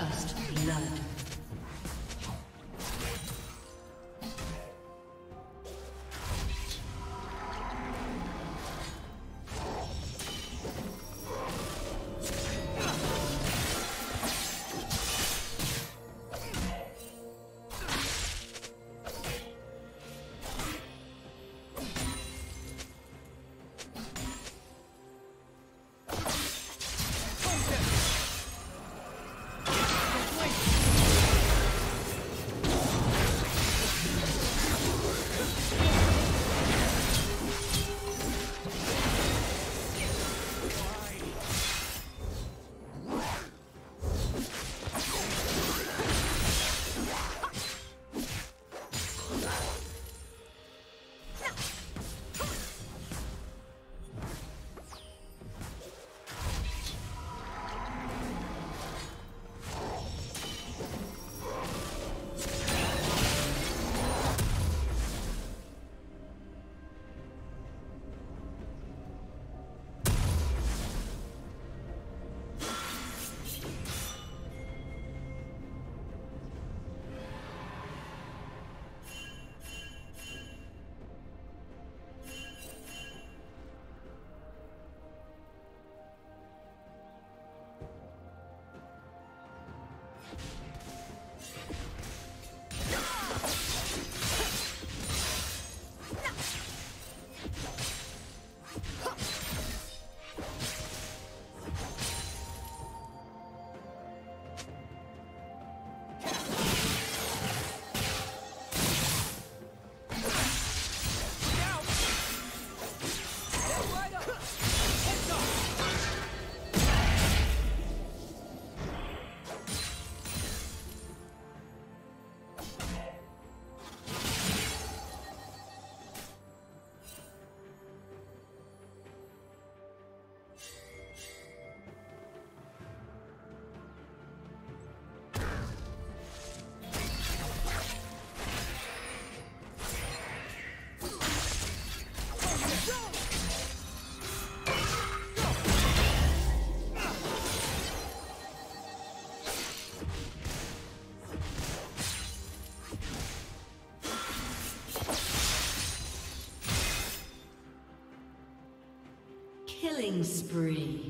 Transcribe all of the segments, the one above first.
First Spree.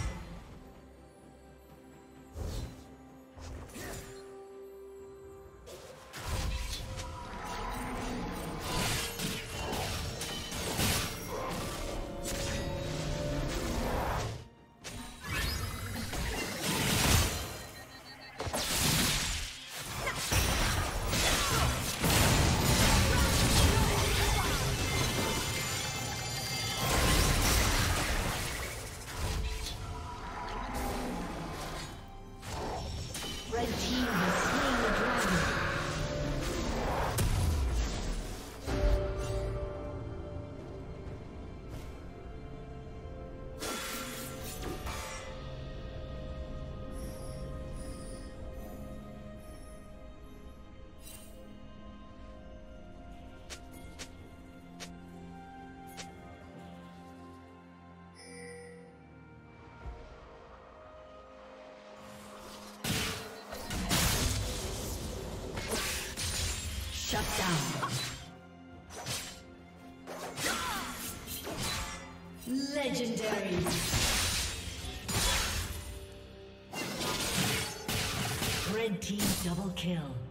Shut down. Legendary. Red team double kill.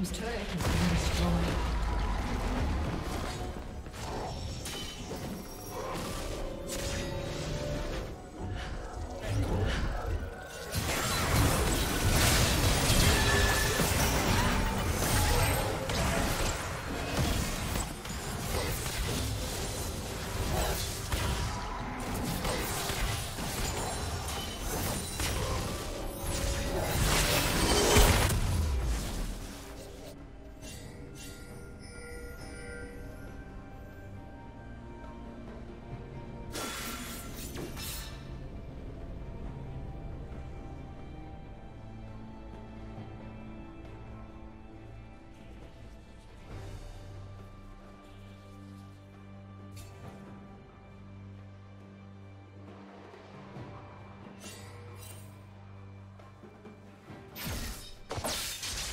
Team's turret has